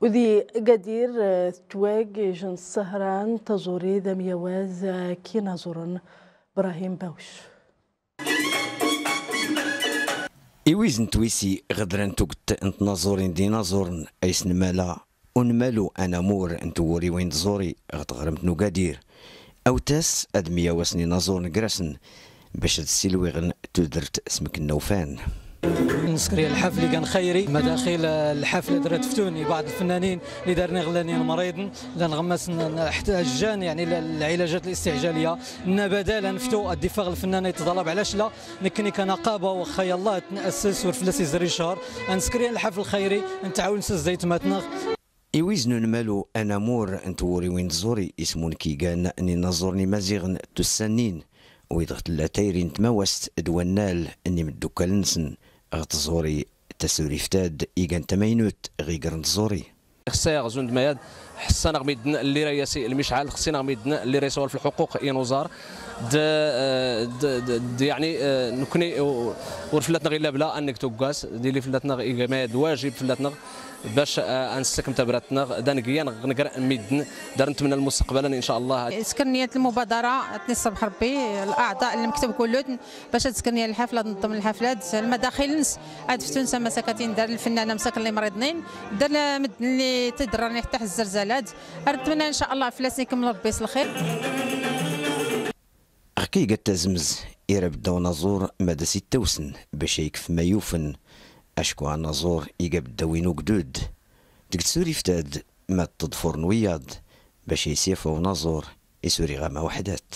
وذي قدير تواج جن سهران تزوري ذم يواز كي نزورن إبراهيم باوش. إيويزن تويسي غدران توقت انت نازورين ديناصورن ايسن مالا ونمالو أنا مور انت وري وين تزوري غتغرمت نوكادير أو تاس ادمية واسني نازور نقراسن باش تسيلويغن تدرت اسمك النوفان. نسكري الحفل كان خيري. مداخل الحفله درت فتوني بعض الفنانين اللي دارني غلاني مريض. لأن غمس احتاجان يعني العلاجات الاستعجالية. إن بدالا نفتو الدفاع الفنان يتطلب علاش لا؟ نكني كنقابه وخا يلاه تنأسس ورفلاسي زري شهر. نسكري الحفل الخيري نتعاون زيت ماتنغ إيويزنو نمالو أنا مور. انتوري وين تزوري. اسمون كيغان أني نزورني مزيغن تسنين. ويضغط اللاتيرين تماوست دوانال. أني مدوكال نسن غتزوري تسوري فتاد إيغان تماينوت غيقر نتزوري. خصها زون مياد. حسنا غميدن اللي راه ياسي المشعل خصنا غميدن اللي راه في الحقوق ينوزار د د يعني نكوني ورفلتنا غير بلا أنك توكاس. ديلي فلاتنا غير واجب فلاتنا باش انسكم تبراتنا دانكيا نقرأ ميدن دار نتمنى المستقبل إن شاء الله. سكرنيات المبادرة تنصب ربي الأعضاء المكتب كله باش تسكرني الحفلة تنظم الحفلات. المداخل نس عاد فتون سما سكاتين دار الفنانة مساكن اللي مريضين دار مدن اللي تدرني تحت الزلزالات نتمنى إن شاء الله فلاس يكمل ربي الخير. أخكي قد تزمز إيرب دو نزور مدى ستوسن باش يكف ما يوفن أشكو نزور يقب دوينو قدود ديك تسوري فتاد ما تضفر نوياد باش يسيفو نزور يسوري غاما وحدات.